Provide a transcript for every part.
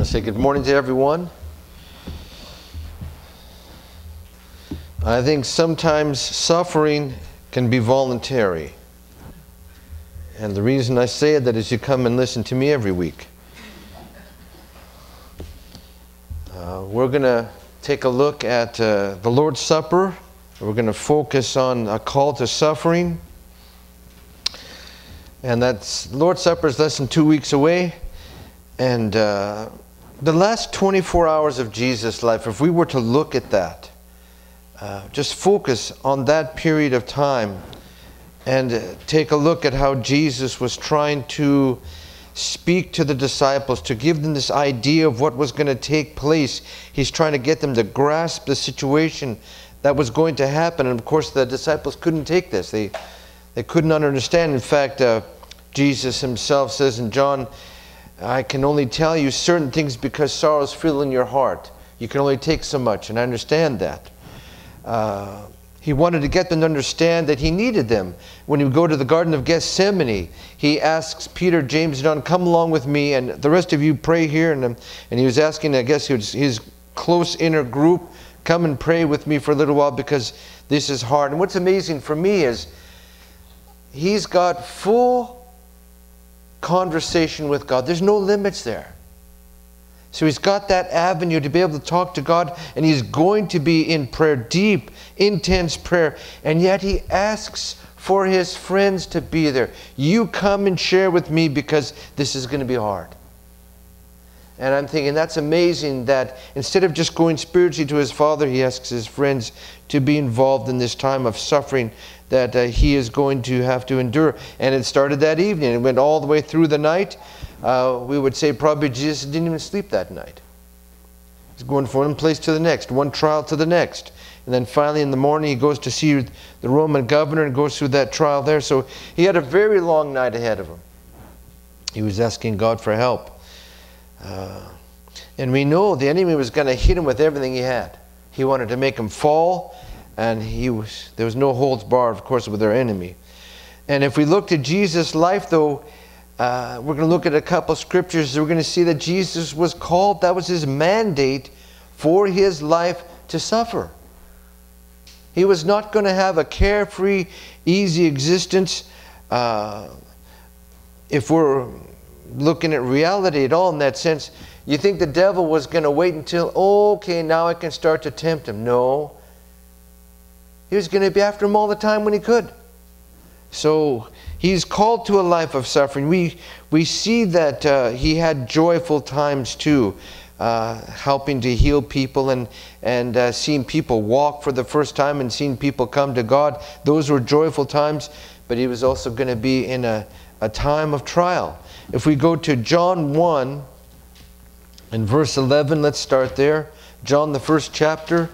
want to say good morning to everyone. I think sometimes suffering can be voluntary. And the reason I say that is you come and listen to me every week. Uh, we're going to take a look at uh, the Lord's Supper. We're going to focus on a call to suffering. And that's Lord's Supper is less than two weeks away. And uh, the last 24 hours of Jesus' life, if we were to look at that, uh, just focus on that period of time and take a look at how Jesus was trying to speak to the disciples, to give them this idea of what was going to take place. He's trying to get them to grasp the situation that was going to happen. And of course, the disciples couldn't take this. They, they could not understand. In fact, uh, Jesus himself says in John, I can only tell you certain things because sorrows fill in your heart. You can only take so much, and I understand that. Uh, he wanted to get them to understand that he needed them. When he would go to the Garden of Gethsemane, he asks Peter, James, and John, come along with me, and the rest of you pray here. And, and he was asking, I guess, his close inner group, come and pray with me for a little while because this is hard. And what's amazing for me is he's got full conversation with God. There's no limits there. So he's got that avenue to be able to talk to God, and he's going to be in prayer, deep, intense prayer. And yet he asks for his friends to be there. You come and share with me because this is going to be hard. And I'm thinking that's amazing that instead of just going spiritually to his Father, he asks his friends to be involved in this time of suffering that uh, he is going to have to endure. And it started that evening. It went all the way through the night. Uh, we would say probably Jesus didn't even sleep that night. He's going from one place to the next, one trial to the next. And then finally in the morning, he goes to see the Roman governor and goes through that trial there. So he had a very long night ahead of him. He was asking God for help. Uh, and we know the enemy was going to hit him with everything he had. He wanted to make him fall and he was, there was no holds barred, of course, with their enemy. And if we look at Jesus' life, though, uh, we're going to look at a couple scriptures. We're going to see that Jesus was called, that was his mandate for his life to suffer. He was not going to have a carefree, easy existence. Uh, if we're looking at reality at all in that sense, you think the devil was going to wait until, okay, now I can start to tempt him. No. He was going to be after him all the time when he could. So he's called to a life of suffering. We, we see that uh, he had joyful times too, uh, helping to heal people and, and uh, seeing people walk for the first time and seeing people come to God. Those were joyful times, but he was also going to be in a, a time of trial. If we go to John 1 in verse 11, let's start there. John, the first chapter,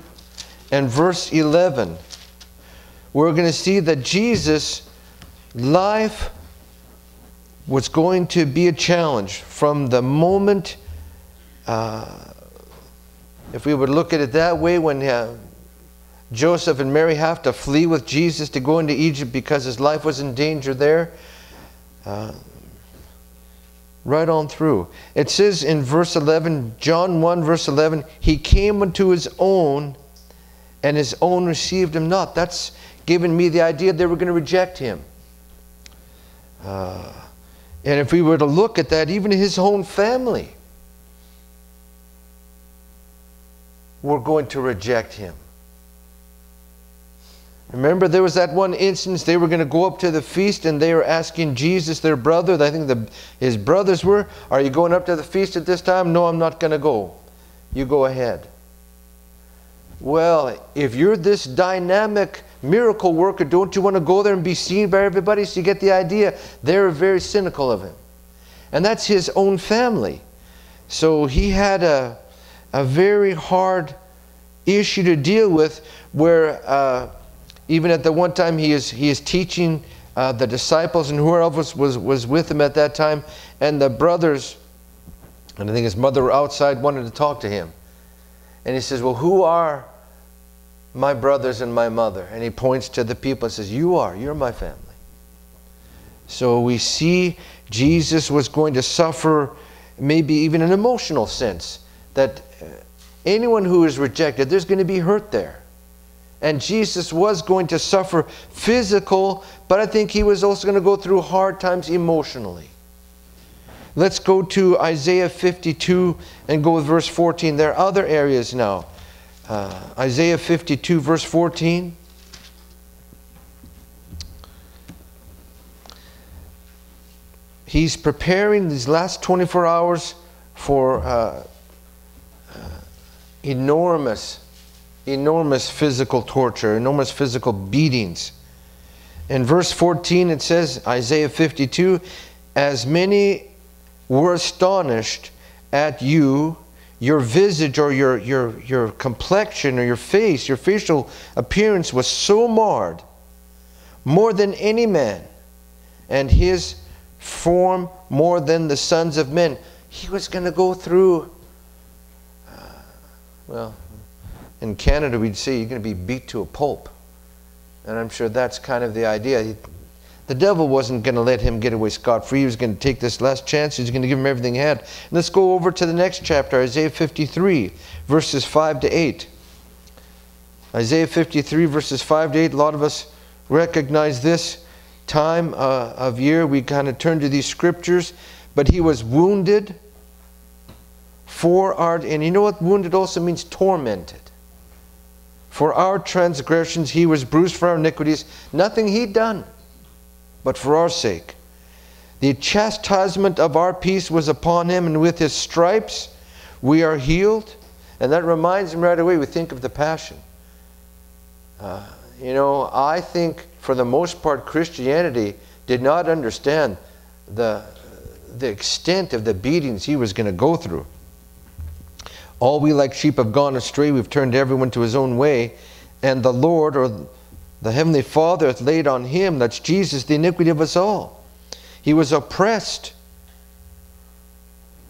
and verse 11 we're going to see that Jesus' life was going to be a challenge from the moment, uh, if we would look at it that way, when uh, Joseph and Mary have to flee with Jesus to go into Egypt because his life was in danger there. Uh, right on through. It says in verse 11, John 1, verse 11, He came unto His own, and His own received Him not. That's given me the idea they were going to reject him. Uh, and if we were to look at that, even his own family were going to reject him. Remember, there was that one instance they were going to go up to the feast and they were asking Jesus, their brother, I think the, his brothers were, Are you going up to the feast at this time? No, I'm not going to go. You go ahead. Well, if you're this dynamic miracle worker, don't you want to go there and be seen by everybody? So you get the idea. They're very cynical of him. And that's his own family. So he had a, a very hard issue to deal with where uh, even at the one time he is, he is teaching uh, the disciples and whoever else was, was with him at that time, and the brothers, and I think his mother were outside wanted to talk to him. And he says, Well, who are my brothers and my mother. And he points to the people and says, You are, you're my family. So we see Jesus was going to suffer maybe even an emotional sense that uh, anyone who is rejected, there's going to be hurt there. And Jesus was going to suffer physical, but I think he was also going to go through hard times emotionally. Let's go to Isaiah 52 and go with verse 14. There are other areas now. Uh, Isaiah 52, verse 14. He's preparing these last 24 hours for uh, uh, enormous, enormous physical torture, enormous physical beatings. In verse 14, it says, Isaiah 52, as many were astonished at you, your visage or your, your, your complexion or your face, your facial appearance was so marred, more than any man, and his form more than the sons of men. He was going to go through, uh, well, in Canada we'd say you're going to be beat to a pulp. And I'm sure that's kind of the idea. The devil wasn't going to let him get away scot free. He was going to take this last chance. He was going to give him everything he had. let's go over to the next chapter, Isaiah 53, verses 5 to 8. Isaiah 53, verses 5 to 8. A lot of us recognize this time uh, of year. We kind of turn to these scriptures. But he was wounded for our, and you know what wounded also means? Tormented. For our transgressions, he was bruised for our iniquities. Nothing he'd done but for our sake. The chastisement of our peace was upon him, and with his stripes we are healed. And that reminds me right away, we think of the Passion. Uh, you know, I think for the most part, Christianity did not understand the, the extent of the beatings he was going to go through. All we like sheep have gone astray, we've turned everyone to his own way, and the Lord, or the Heavenly Father hath laid on him, that's Jesus, the iniquity of us all. He was oppressed.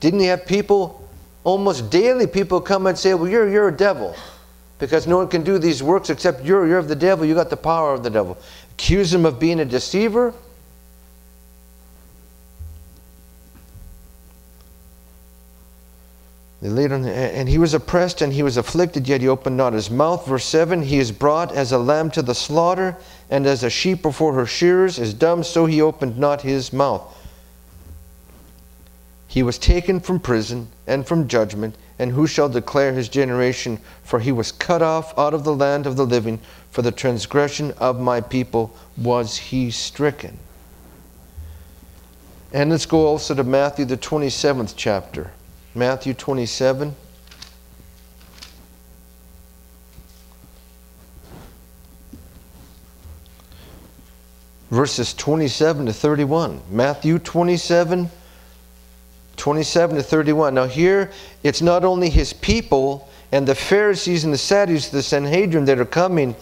Didn't he have people, almost daily, people come and say, Well, you're, you're a devil. Because no one can do these works except you're, you're of the devil. You got the power of the devil. Accuse him of being a deceiver. They laid on, and he was oppressed and he was afflicted, yet he opened not his mouth. Verse 7 He is brought as a lamb to the slaughter, and as a sheep before her shearers is dumb, so he opened not his mouth. He was taken from prison and from judgment, and who shall declare his generation? For he was cut off out of the land of the living, for the transgression of my people was he stricken. And let's go also to Matthew, the 27th chapter. Matthew 27. Verses 27 to 31. Matthew 27, 27 to 31. Now, here it's not only his people and the Pharisees and the Sadducees, the Sanhedrin, that are coming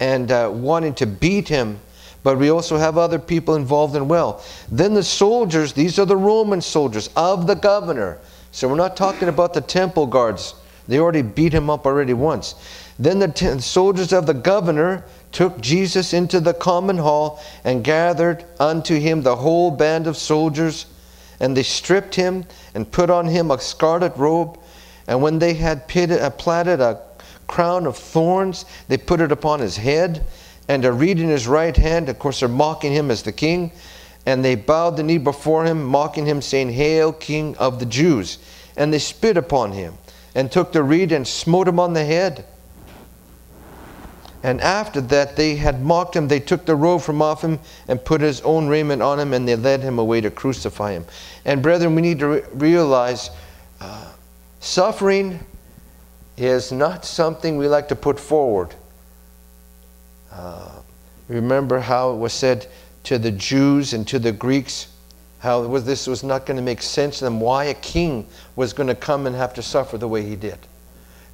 and uh, wanting to beat him but we also have other people involved in well. Then the soldiers, these are the Roman soldiers of the governor. So we're not talking about the temple guards. They already beat him up already once. Then the soldiers of the governor took Jesus into the common hall and gathered unto him the whole band of soldiers. And they stripped him and put on him a scarlet robe. And when they had pitted, uh, platted a crown of thorns, they put it upon his head. And a reed in his right hand. Of course, they're mocking him as the king. And they bowed the knee before him, mocking him, saying, Hail, King of the Jews! And they spit upon him, and took the reed and smote him on the head. And after that they had mocked him, they took the robe from off him and put his own raiment on him, and they led him away to crucify him. And brethren, we need to re- realize uh, suffering is not something we like to put forward. Uh, remember how it was said, to the Jews and to the Greeks how was this was not going to make sense to them why a king was going to come and have to suffer the way he did.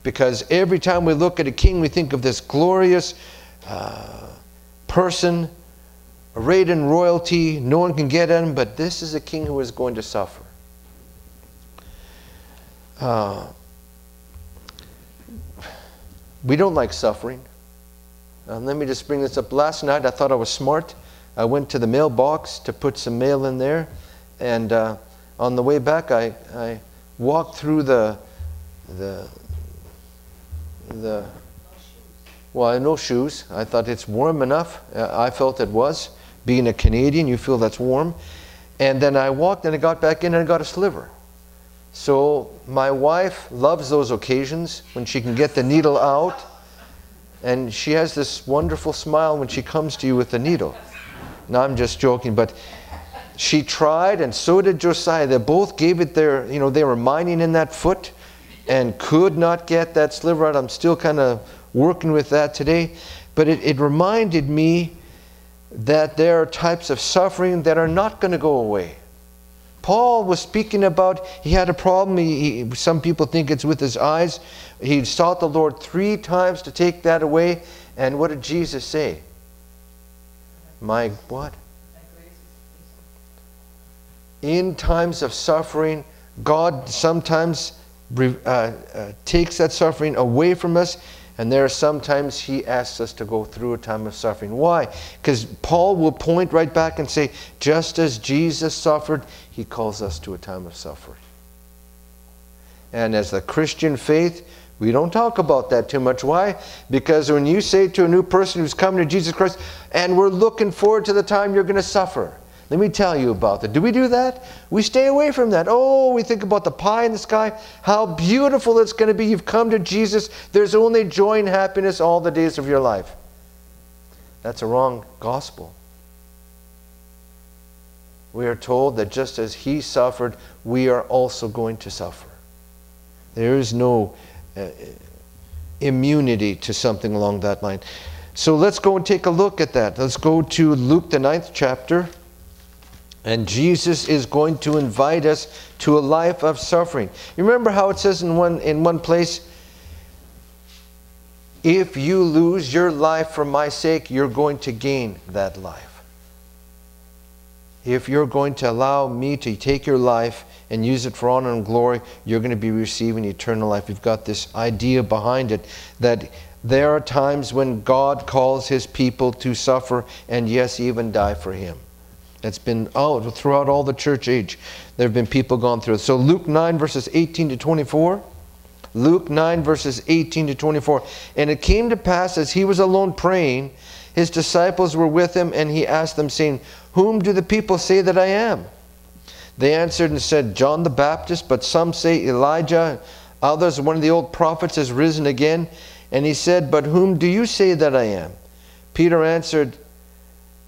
Because every time we look at a king, we think of this glorious uh, person, arrayed in royalty, no one can get at him, but this is a king who is going to suffer. Uh, we don't like suffering. Uh, let me just bring this up. Last night I thought I was smart. I went to the mailbox to put some mail in there, and uh, on the way back, I, I walked through the, the, the, well, no shoes. I thought it's warm enough. Uh, I felt it was. Being a Canadian, you feel that's warm. And then I walked and I got back in and I got a sliver. So my wife loves those occasions when she can get the needle out. And she has this wonderful smile when she comes to you with the needle. Now I'm just joking, but she tried and so did Josiah. They both gave it their, you know, they were mining in that foot and could not get that sliver out. I'm still kind of working with that today. But it, it reminded me that there are types of suffering that are not going to go away. Paul was speaking about he had a problem. He, he, some people think it's with his eyes. He sought the Lord three times to take that away. And what did Jesus say? My what? In times of suffering, God sometimes uh, uh, takes that suffering away from us and there are sometimes he asks us to go through a time of suffering. Why? Because Paul will point right back and say, just as Jesus suffered, he calls us to a time of suffering. And as the Christian faith, we don't talk about that too much. Why? Because when you say to a new person who's coming to Jesus Christ, and we're looking forward to the time you're going to suffer, let me tell you about that. Do we do that? We stay away from that. Oh, we think about the pie in the sky, how beautiful it's going to be. You've come to Jesus. There's only joy and happiness all the days of your life. That's a wrong gospel. We are told that just as he suffered, we are also going to suffer. There is no uh, immunity to something along that line. So let's go and take a look at that. Let's go to Luke, the ninth chapter. And Jesus is going to invite us to a life of suffering. You remember how it says in one, in one place, if you lose your life for my sake, you're going to gain that life. If you're going to allow me to take your life and use it for honor and glory, you're going to be receiving eternal life. We've got this idea behind it that there are times when God calls his people to suffer and, yes, even die for him. It's been out throughout all the church age. There have been people gone through it. So Luke 9, verses 18 to 24. Luke 9, verses 18 to 24. And it came to pass as he was alone praying, his disciples were with him, and he asked them, saying, Whom do the people say that I am? They answered and said, John the Baptist, but some say Elijah, others, one of the old prophets has risen again. And he said, But whom do you say that I am? Peter answered,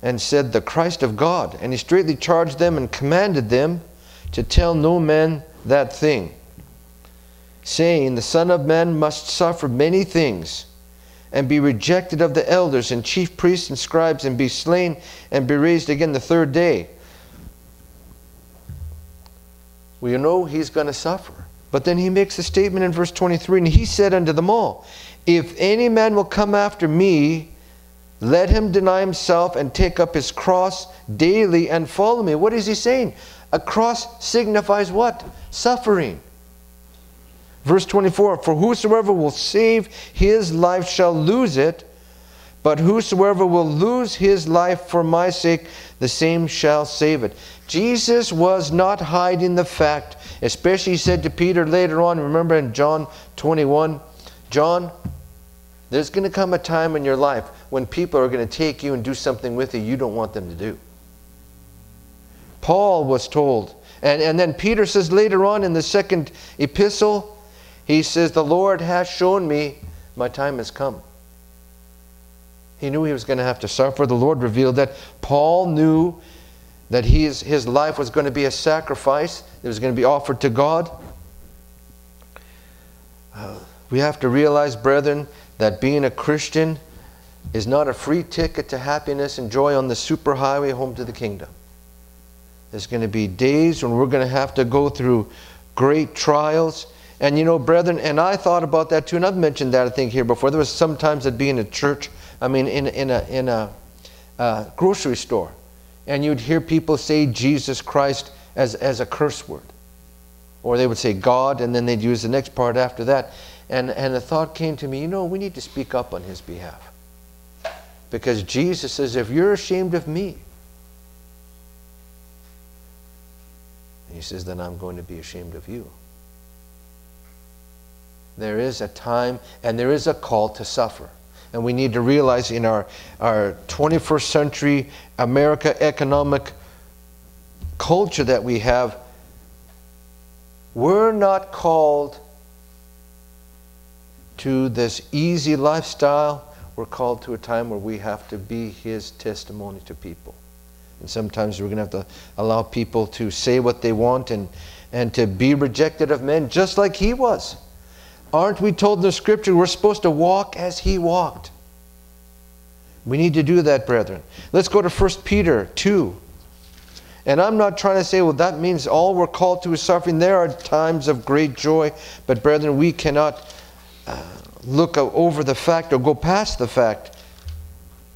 and said, The Christ of God. And he straightly charged them and commanded them to tell no man that thing, saying, The Son of Man must suffer many things and be rejected of the elders and chief priests and scribes and be slain and be raised again the third day. Well, you know he's going to suffer. But then he makes a statement in verse 23 and he said unto them all, If any man will come after me, let him deny himself and take up his cross daily and follow me. What is he saying? A cross signifies what? Suffering. Verse 24 For whosoever will save his life shall lose it, but whosoever will lose his life for my sake, the same shall save it. Jesus was not hiding the fact, especially he said to Peter later on, remember in John 21, John, there's going to come a time in your life when people are going to take you and do something with you you don't want them to do. Paul was told, and, and then Peter says later on in the second epistle, he says, The Lord has shown me my time has come. He knew he was going to have to suffer. The Lord revealed that. Paul knew that his, his life was going to be a sacrifice, it was going to be offered to God. Uh, we have to realize, brethren, that being a Christian is not a free ticket to happiness and joy on the superhighway home to the kingdom. There's going to be days when we're going to have to go through great trials. And you know, brethren, and I thought about that too, and I've mentioned that I think here before. There was sometimes I'd be in a church, I mean, in, in a, in a uh, grocery store, and you'd hear people say Jesus Christ as, as a curse word. Or they would say God, and then they'd use the next part after that. And, and the thought came to me, you know, we need to speak up on his behalf. Because Jesus says, if you're ashamed of me, he says, Then I'm going to be ashamed of you. There is a time and there is a call to suffer. And we need to realize in our, our 21st century America economic culture that we have, we're not called to this easy lifestyle. We're called to a time where we have to be His testimony to people. And sometimes we're going to have to allow people to say what they want and, and to be rejected of men, just like He was. Aren't we told in the scripture we're supposed to walk as He walked? We need to do that, brethren. Let's go to 1 Peter 2. And I'm not trying to say, well, that means all we're called to is suffering. There are times of great joy, but brethren, we cannot uh, look over the fact or go past the fact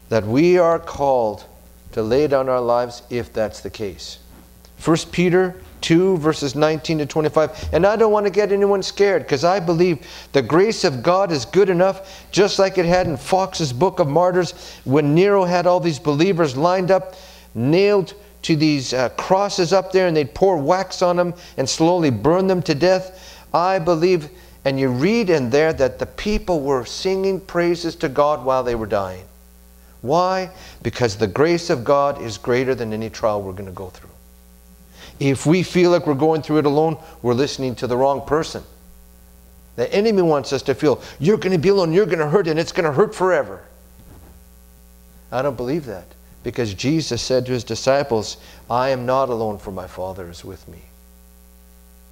that we are called to lay down our lives if that's the case. 1 Peter 2, verses 19 to 25. And I don't want to get anyone scared because I believe the grace of God is good enough, just like it had in Fox's Book of Martyrs when Nero had all these believers lined up, nailed to these uh, crosses up there, and they'd pour wax on them and slowly burn them to death. I believe, and you read in there that the people were singing praises to God while they were dying. Why? Because the grace of God is greater than any trial we're going to go through. If we feel like we're going through it alone, we're listening to the wrong person. The enemy wants us to feel you're going to be alone, you're going to hurt, and it's going to hurt forever. I don't believe that because Jesus said to his disciples, I am not alone, for my Father is with me.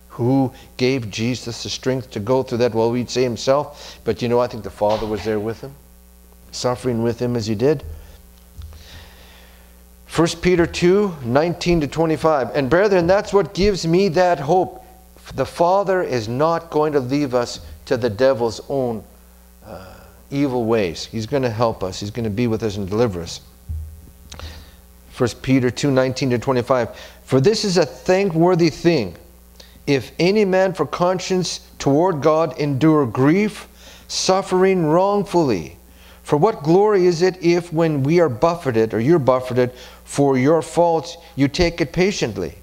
Who gave Jesus the strength to go through that? Well, we'd say himself, but you know, I think the Father was there with him suffering with him as he did. 1 Peter 2 19 to 25. And brethren, that's what gives me that hope. The Father is not going to leave us to the devil's own uh, evil ways. He's going to help us, He's going to be with us and deliver us. 1 Peter 2 19 to 25. For this is a thankworthy thing. If any man for conscience toward God endure grief, suffering wrongfully, for what glory is it if, when we are buffeted, or you're buffeted, for your faults, you take it patiently?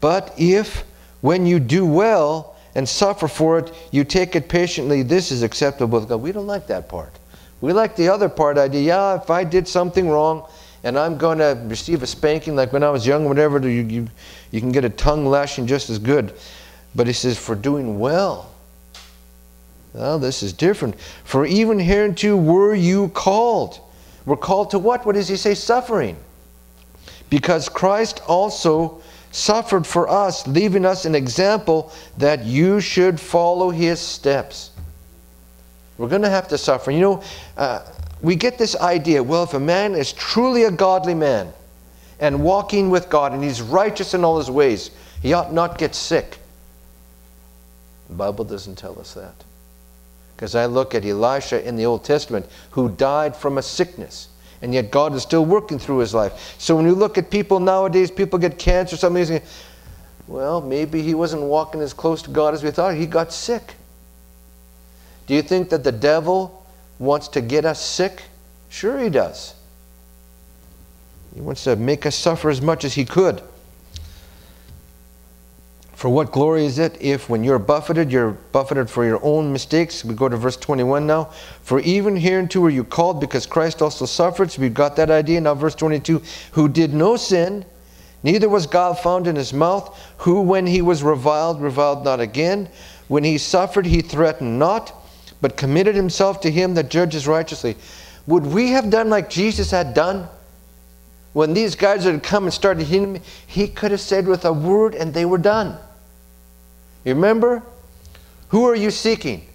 But if, when you do well and suffer for it, you take it patiently, this is acceptable with God. We don't like that part. We like the other part idea. Yeah, if I did something wrong and I'm going to receive a spanking like when I was young, whatever, you, you, you can get a tongue lashing just as good. But he says, for doing well well, this is different. For even hereunto were you called. We're called to what? What does he say? Suffering. Because Christ also suffered for us, leaving us an example that you should follow his steps. We're going to have to suffer. You know, uh, we get this idea well, if a man is truly a godly man and walking with God and he's righteous in all his ways, he ought not get sick. The Bible doesn't tell us that. Because I look at Elisha in the Old Testament who died from a sickness. And yet God is still working through his life. So when you look at people nowadays, people get cancer, something, say, well, maybe he wasn't walking as close to God as we thought. He got sick. Do you think that the devil wants to get us sick? Sure, he does. He wants to make us suffer as much as he could. For what glory is it if, when you're buffeted, you're buffeted for your own mistakes? We go to verse 21 now. For even hereunto were you called, because Christ also suffered. So we've got that idea. Now, verse 22 Who did no sin, neither was God found in his mouth, who, when he was reviled, reviled not again. When he suffered, he threatened not, but committed himself to him that judges righteously. Would we have done like Jesus had done? When these guys had come and started hitting me, he could have said with a word and they were done. You remember? Who are you seeking?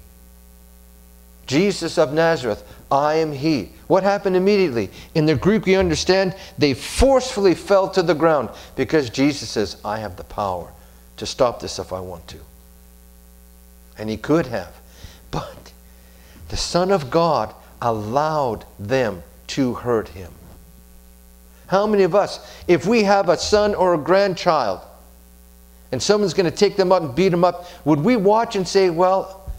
Jesus of Nazareth. I am He. What happened immediately? In the Greek, we understand they forcefully fell to the ground because Jesus says, I have the power to stop this if I want to. And He could have. But the Son of God allowed them to hurt Him. How many of us, if we have a son or a grandchild, and someone's going to take them up and beat them up, would we watch and say, well,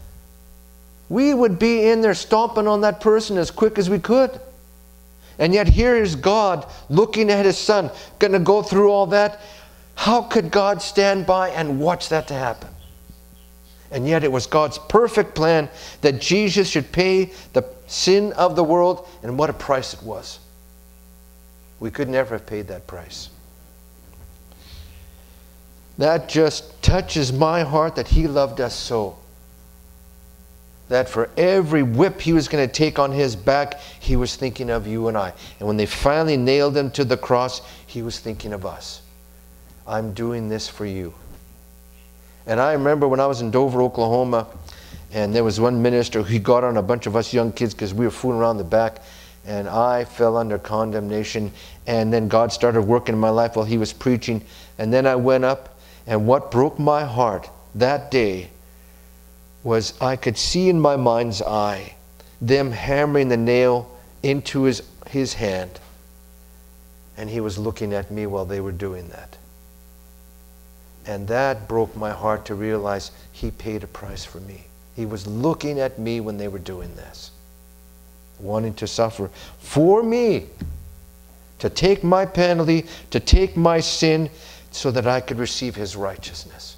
we would be in there stomping on that person as quick as we could? And yet here is God looking at his son, going to go through all that. How could God stand by and watch that to happen? And yet it was God's perfect plan that Jesus should pay the sin of the world, and what a price it was. We could never have paid that price. That just touches my heart that He loved us so. That for every whip He was going to take on His back, He was thinking of you and I. And when they finally nailed Him to the cross, He was thinking of us. I'm doing this for you. And I remember when I was in Dover, Oklahoma, and there was one minister who got on a bunch of us young kids because we were fooling around the back, and I fell under condemnation. And then God started working in my life while He was preaching. And then I went up, and what broke my heart that day was I could see in my mind's eye them hammering the nail into his, his hand. And he was looking at me while they were doing that. And that broke my heart to realize he paid a price for me. He was looking at me when they were doing this, wanting to suffer for me, to take my penalty, to take my sin, so that I could receive his righteousness.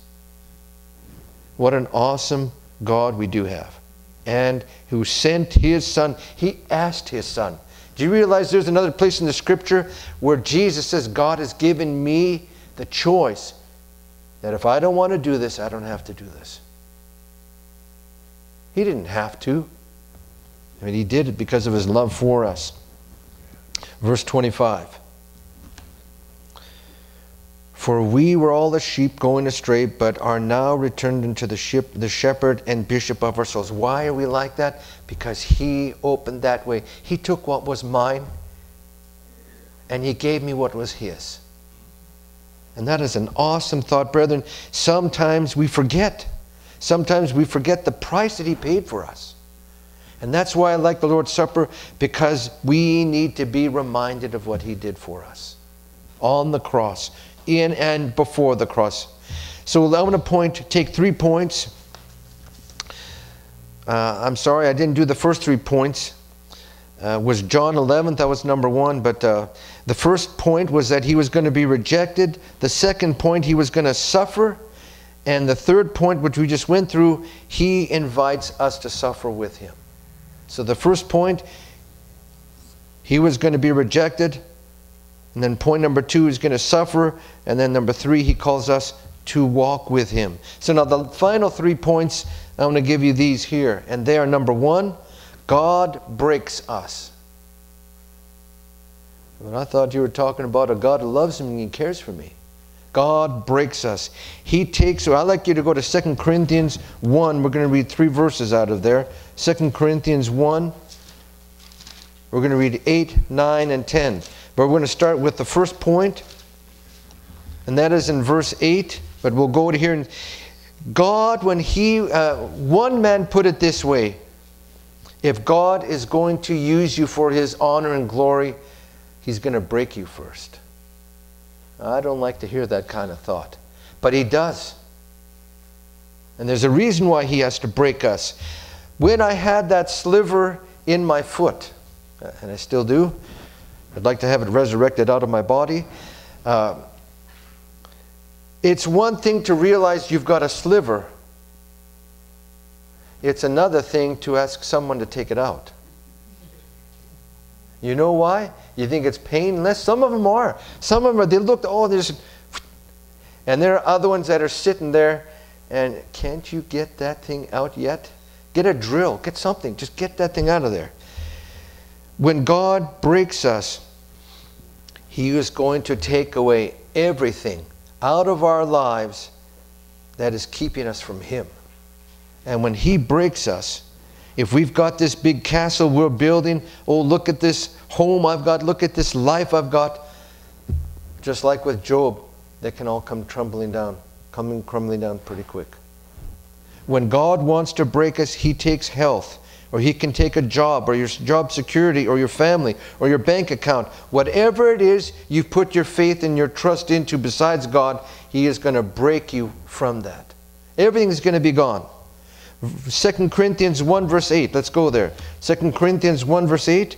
What an awesome God we do have. And who sent his son, he asked his son. Do you realize there's another place in the scripture where Jesus says, God has given me the choice that if I don't want to do this, I don't have to do this. He didn't have to. I mean, he did it because of his love for us. Verse 25. For we were all the sheep going astray, but are now returned unto the, ship, the shepherd and bishop of our souls. Why are we like that? Because he opened that way. He took what was mine and he gave me what was his. And that is an awesome thought, brethren. Sometimes we forget. Sometimes we forget the price that He paid for us. And that's why I like the Lord's Supper, because we need to be reminded of what He did for us on the cross, in and before the cross. So I'm going to point, take three points. Uh, I'm sorry, I didn't do the first three points. Uh, was John 11, that was number one, but uh, the first point was that he was going to be rejected. The second point, he was going to suffer. And the third point, which we just went through, he invites us to suffer with him. So the first point, he was going to be rejected. And then point number two, is going to suffer. And then number three, he calls us to walk with him. So now the final three points, I'm going to give you these here. And they are number one, God breaks us. But I thought you were talking about a God who loves me and he cares for me. God breaks us. He takes, so I'd like you to go to 2 Corinthians 1. We're going to read three verses out of there. 2 Corinthians 1. We're going to read 8, 9, and 10. But we're going to start with the first point, and that is in verse 8. But we'll go to here. And God, when He, uh, one man put it this way if God is going to use you for His honor and glory, He's going to break you first. I don't like to hear that kind of thought, but He does. And there's a reason why He has to break us. When I had that sliver in my foot, and I still do, I'd like to have it resurrected out of my body. Uh, it's one thing to realize you've got a sliver, it's another thing to ask someone to take it out. You know why? You think it's painless? Some of them are. Some of them are, they look, oh, there's. And there are other ones that are sitting there and can't you get that thing out yet? Get a drill, get something, just get that thing out of there. When God breaks us, He is going to take away everything out of our lives that is keeping us from Him. And when He breaks us, if we've got this big castle we're building, oh, look at this home I've got, look at this life I've got. Just like with Job, they can all come tumbling down, coming crumbling down pretty quick. When God wants to break us, He takes health, or He can take a job, or your job security, or your family, or your bank account. Whatever it is you've put your faith and your trust into besides God, He is going to break you from that. Everything's going to be gone. 2 Corinthians 1, verse 8. Let's go there. 2 Corinthians 1, verse 8.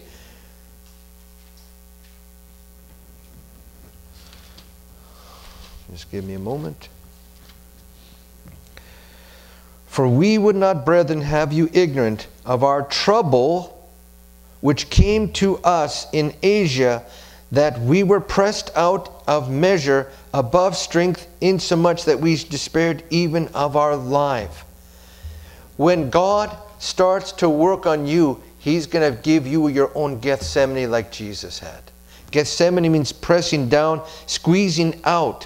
Just give me a moment. For we would not, brethren, have you ignorant of our trouble which came to us in Asia, that we were pressed out of measure above strength, insomuch that we despaired even of our life. When God starts to work on you, He's going to give you your own Gethsemane like Jesus had. Gethsemane means pressing down, squeezing out.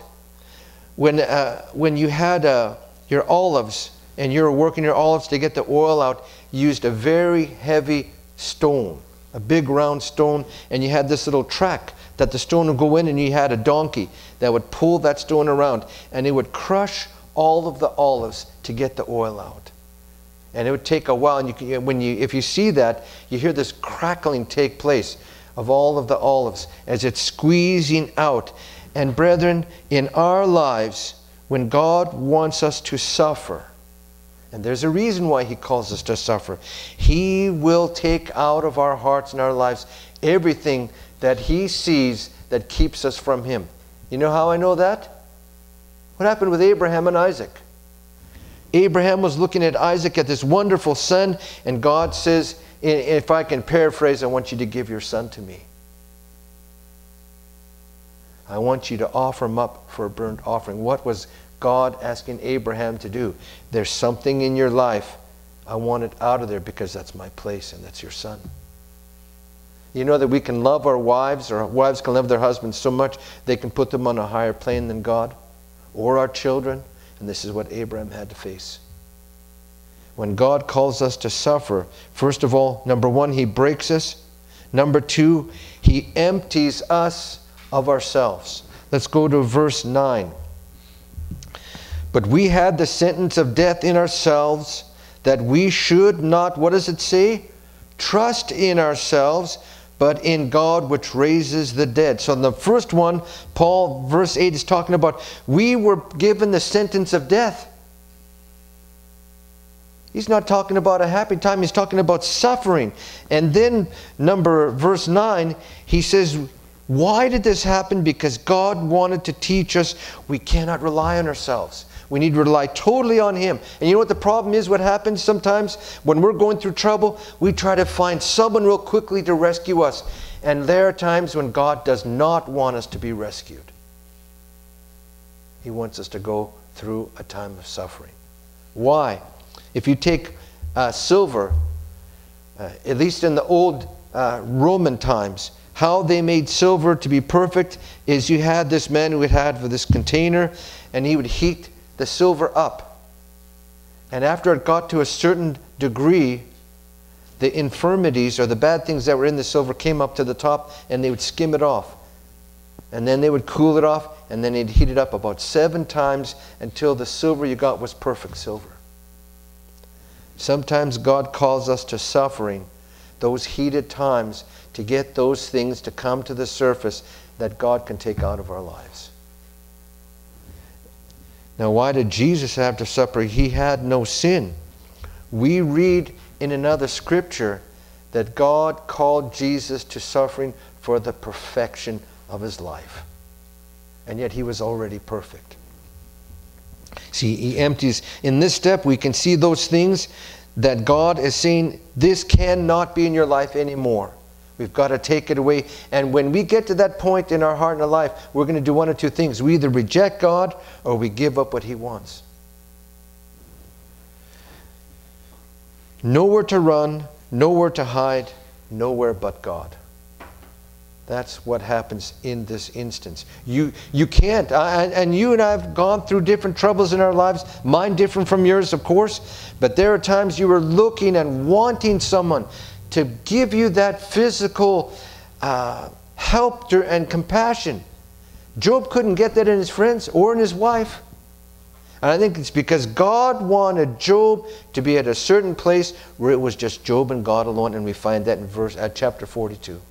When, uh, when you had uh, your olives and you were working your olives to get the oil out, used a very heavy stone, a big round stone, and you had this little track that the stone would go in, and you had a donkey that would pull that stone around, and it would crush all of the olives to get the oil out. And it would take a while, and you can, when you, if you see that, you hear this crackling take place of all of the olives as it's squeezing out. And brethren, in our lives, when God wants us to suffer, and there's a reason why He calls us to suffer. He will take out of our hearts and our lives everything that He sees that keeps us from Him. You know how I know that? What happened with Abraham and Isaac? Abraham was looking at Isaac at this wonderful son, and God says, if I can paraphrase, I want you to give your son to me. I want you to offer him up for a burnt offering. What was God asking Abraham to do. There's something in your life. I want it out of there because that's my place and that's your son. You know that we can love our wives, or wives can love their husbands so much they can put them on a higher plane than God, or our children. And this is what Abraham had to face. When God calls us to suffer, first of all, number one, He breaks us. Number two, He empties us of ourselves. Let's go to verse 9. But we had the sentence of death in ourselves that we should not, what does it say? Trust in ourselves, but in God which raises the dead. So in the first one, Paul, verse 8, is talking about we were given the sentence of death. He's not talking about a happy time, he's talking about suffering. And then, number verse 9, he says, Why did this happen? Because God wanted to teach us we cannot rely on ourselves. We need to rely totally on Him. And you know what the problem is? What happens sometimes when we're going through trouble? We try to find someone real quickly to rescue us. And there are times when God does not want us to be rescued. He wants us to go through a time of suffering. Why? If you take uh, silver, uh, at least in the old uh, Roman times, how they made silver to be perfect is you had this man who had for this container, and he would heat the silver up. And after it got to a certain degree, the infirmities or the bad things that were in the silver came up to the top and they would skim it off. And then they would cool it off and then they'd heat it up about seven times until the silver you got was perfect silver. Sometimes God calls us to suffering, those heated times, to get those things to come to the surface that God can take out of our lives. Now, why did Jesus have to suffer? He had no sin. We read in another scripture that God called Jesus to suffering for the perfection of his life. And yet he was already perfect. See, he empties. In this step, we can see those things that God is saying, this cannot be in your life anymore. We've got to take it away. And when we get to that point in our heart and our life, we're going to do one or two things. We either reject God or we give up what He wants. Nowhere to run, nowhere to hide, nowhere but God. That's what happens in this instance. You, you can't, uh, and you and I have gone through different troubles in our lives, mine different from yours, of course, but there are times you are looking and wanting someone to give you that physical uh, help and compassion. Job couldn't get that in his friends or in his wife. And I think it's because God wanted Job to be at a certain place where it was just Job and God alone, and we find that in verse at chapter 42.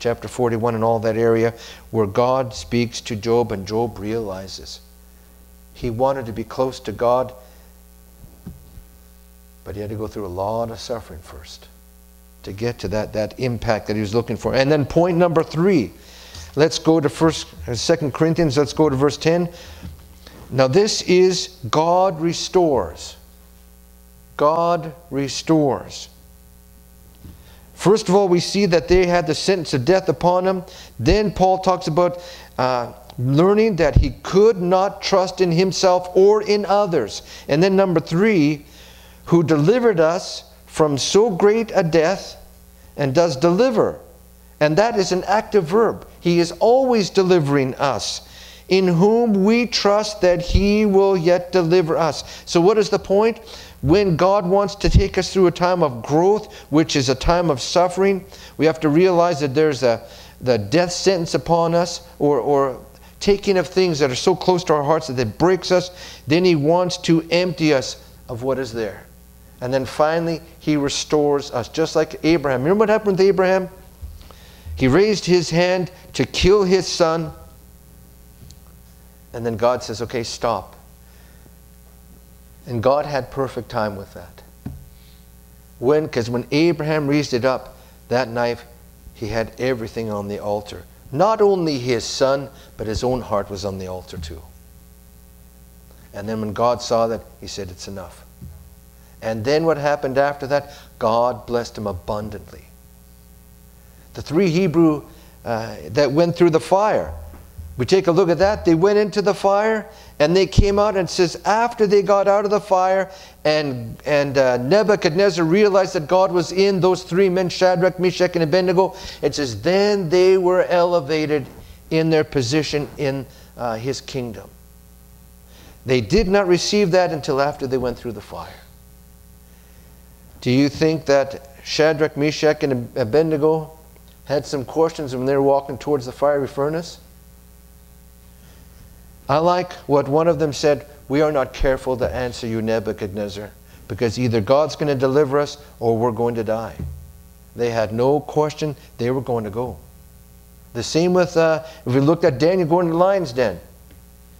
Chapter 41 and all that area where God speaks to Job and Job realizes he wanted to be close to God, but he had to go through a lot of suffering first to get to that, that impact that he was looking for. And then point number three. Let's go to first, uh, Second Corinthians. Let's go to verse 10. Now, this is God restores. God restores. First of all, we see that they had the sentence of death upon them. Then Paul talks about uh, learning that he could not trust in himself or in others. And then, number three, who delivered us from so great a death and does deliver. And that is an active verb. He is always delivering us, in whom we trust that he will yet deliver us. So, what is the point? When God wants to take us through a time of growth, which is a time of suffering, we have to realize that there's a the death sentence upon us or, or taking of things that are so close to our hearts that it breaks us. Then He wants to empty us of what is there. And then finally, He restores us, just like Abraham. Remember what happened with Abraham? He raised his hand to kill his son. And then God says, okay, stop. And God had perfect time with that. When? Because when Abraham raised it up, that knife, he had everything on the altar. Not only his son, but his own heart was on the altar too. And then when God saw that, he said, It's enough. And then what happened after that? God blessed him abundantly. The three Hebrew uh, that went through the fire, we take a look at that. They went into the fire and they came out and says after they got out of the fire and, and uh, Nebuchadnezzar realized that God was in those three men, Shadrach, Meshach, and Abednego, it says then they were elevated in their position in uh, his kingdom. They did not receive that until after they went through the fire. Do you think that Shadrach, Meshach, and Abednego had some questions when they were walking towards the fiery furnace? I like what one of them said We are not careful to answer you, Nebuchadnezzar, because either God's going to deliver us or we're going to die. They had no question, they were going to go. The same with, uh, if we looked at Daniel going to the lion's den.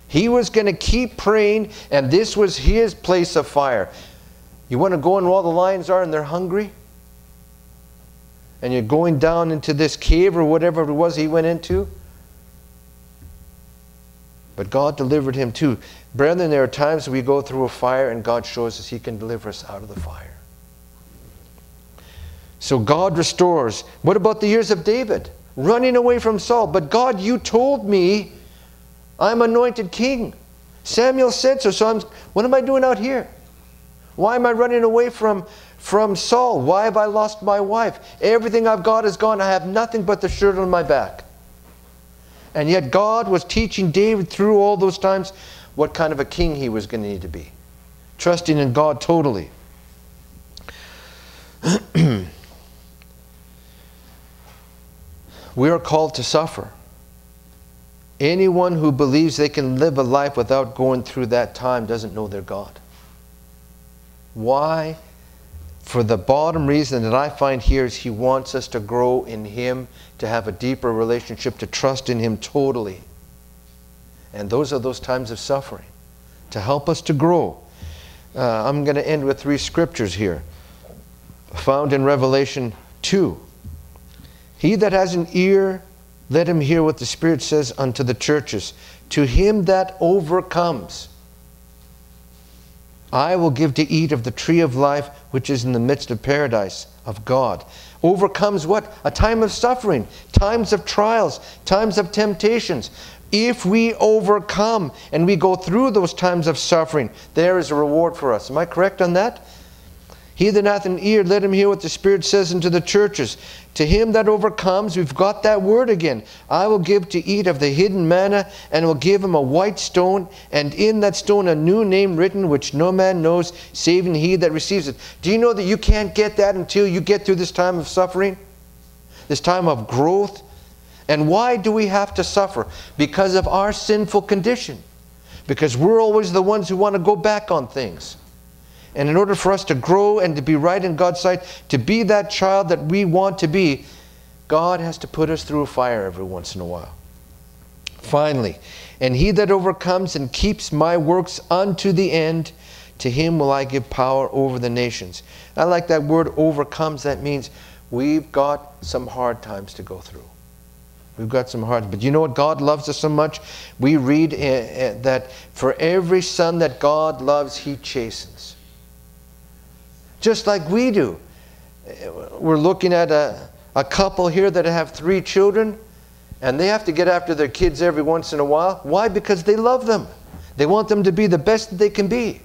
He was going to keep praying, and this was his place of fire. You want to go in where all the lions are and they're hungry? And you're going down into this cave or whatever it was he went into? But God delivered him too. Brethren, there are times we go through a fire and God shows us he can deliver us out of the fire. So God restores. What about the years of David? Running away from Saul. But God, you told me I'm anointed king. Samuel said so. So I'm, what am I doing out here? Why am I running away from, from Saul? Why have I lost my wife? Everything I've got is gone. I have nothing but the shirt on my back. And yet God was teaching David through all those times what kind of a king he was going to need to be. Trusting in God totally. we are called to suffer. Anyone who believes they can live a life without going through that time doesn't know their God. Why? For the bottom reason that I find here is He wants us to grow in Him, to have a deeper relationship, to trust in Him totally. And those are those times of suffering, to help us to grow. Uh, I'm going to end with three scriptures here, found in Revelation 2. He that has an ear, let him hear what the Spirit says unto the churches. To him that overcomes, I will give to eat of the tree of life which is in the midst of paradise of God. Overcomes what? A time of suffering, times of trials, times of temptations. If we overcome and we go through those times of suffering, there is a reward for us. Am I correct on that? He that hath an ear, let him hear what the Spirit says unto the churches. To him that overcomes, we've got that word again. I will give to eat of the hidden manna, and will give him a white stone, and in that stone a new name written, which no man knows, saving he that receives it. Do you know that you can't get that until you get through this time of suffering? This time of growth? And why do we have to suffer? Because of our sinful condition. Because we're always the ones who want to go back on things. And in order for us to grow and to be right in God's sight, to be that child that we want to be, God has to put us through a fire every once in a while. Finally, and he that overcomes and keeps my works unto the end, to him will I give power over the nations. I like that word overcomes. That means we've got some hard times to go through. We've got some hard, but you know what? God loves us so much. We read uh, uh, that for every son that God loves, He chastens. Just like we do. We're looking at a, a couple here that have three children, and they have to get after their kids every once in a while. Why? Because they love them. They want them to be the best that they can be.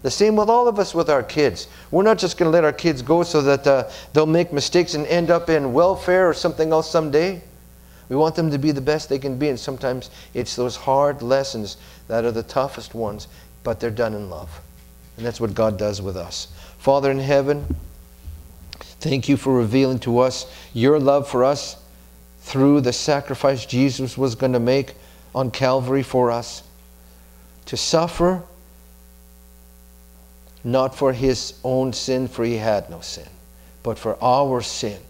The same with all of us with our kids. We're not just going to let our kids go so that uh, they'll make mistakes and end up in welfare or something else someday. We want them to be the best they can be, and sometimes it's those hard lessons that are the toughest ones, but they're done in love. And that's what God does with us. Father in heaven, thank you for revealing to us your love for us through the sacrifice Jesus was going to make on Calvary for us. To suffer not for his own sin, for he had no sin, but for our sin.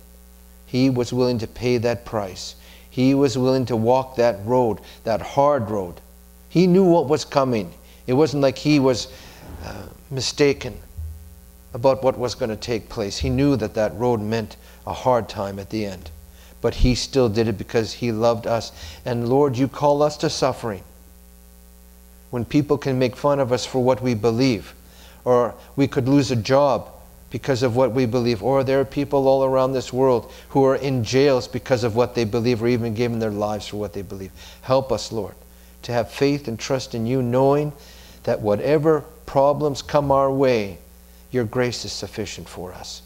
He was willing to pay that price. He was willing to walk that road, that hard road. He knew what was coming. It wasn't like he was uh, mistaken about what was going to take place. He knew that that road meant a hard time at the end. But he still did it because he loved us. And Lord, you call us to suffering. When people can make fun of us for what we believe, or we could lose a job because of what we believe, or there are people all around this world who are in jails because of what they believe, or even giving their lives for what they believe. Help us, Lord, to have faith and trust in you, knowing that whatever problems come our way, your grace is sufficient for us.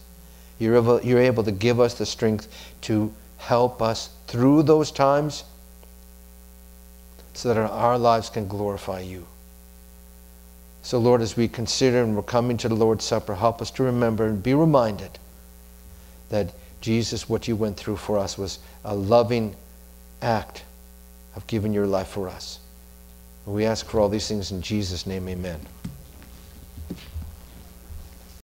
You're able, you're able to give us the strength to help us through those times so that our lives can glorify you. So, Lord, as we consider and we're coming to the Lord's Supper, help us to remember and be reminded that Jesus, what you went through for us was a loving act of giving your life for us. We ask for all these things in Jesus' name, amen.